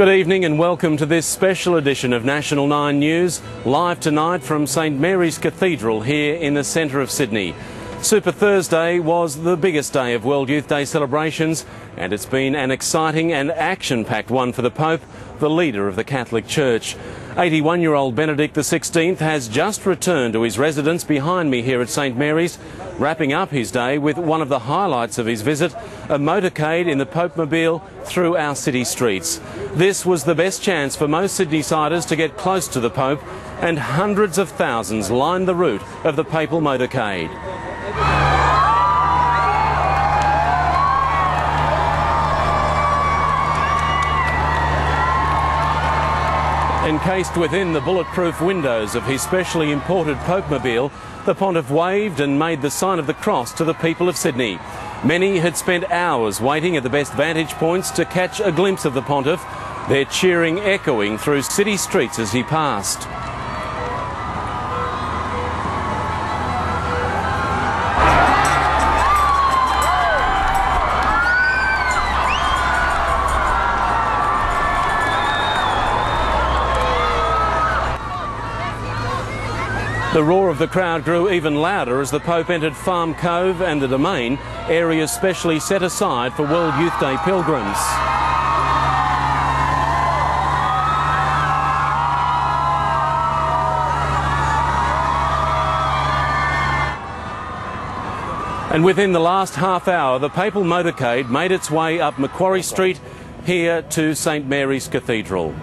Good evening and welcome to this special edition of National 9 News, live tonight from St Mary's Cathedral here in the centre of Sydney. Super Thursday was the biggest day of World Youth Day celebrations and it's been an exciting and action-packed one for the Pope, the leader of the Catholic Church. 81-year-old Benedict XVI has just returned to his residence behind me here at St Mary's, wrapping up his day with one of the highlights of his visit, a motorcade in the Pope Mobile through our city streets. This was the best chance for most Sydney-siders to get close to the Pope and hundreds of thousands lined the route of the papal motorcade. Encased within the bulletproof windows of his specially imported Popemobile, the Pontiff waved and made the sign of the cross to the people of Sydney. Many had spent hours waiting at the best vantage points to catch a glimpse of the Pontiff, their cheering echoing through city streets as he passed. The roar of the crowd grew even louder as the Pope entered Farm Cove and the Domain, areas specially set aside for World Youth Day pilgrims. And within the last half hour, the papal motorcade made its way up Macquarie Street here to St Mary's Cathedral.